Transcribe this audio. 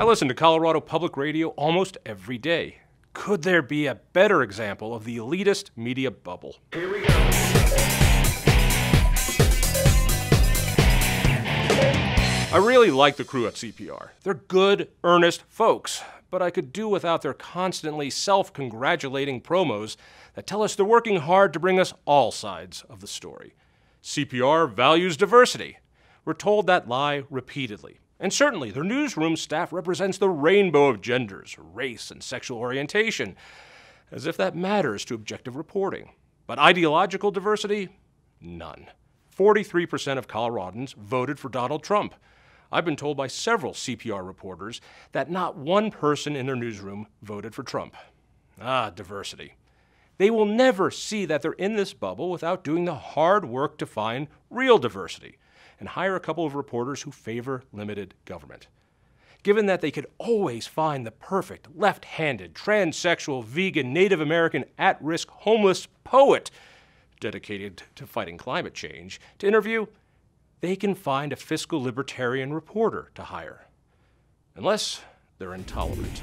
I listen to Colorado Public Radio almost every day. Could there be a better example of the elitist media bubble? Here we go. I really like the crew at CPR. They're good, earnest folks, but I could do without their constantly self congratulating promos that tell us they're working hard to bring us all sides of the story. CPR values diversity. We're told that lie repeatedly. And certainly, their newsroom staff represents the rainbow of genders, race, and sexual orientation, as if that matters to objective reporting. But ideological diversity? None. 43% of Coloradans voted for Donald Trump. I've been told by several CPR reporters that not one person in their newsroom voted for Trump. Ah, diversity. They will never see that they're in this bubble without doing the hard work to find real diversity and hire a couple of reporters who favor limited government. Given that they could always find the perfect left handed, transsexual, vegan, Native American, at risk, homeless poet dedicated to fighting climate change to interview, they can find a fiscal libertarian reporter to hire. Unless they're intolerant,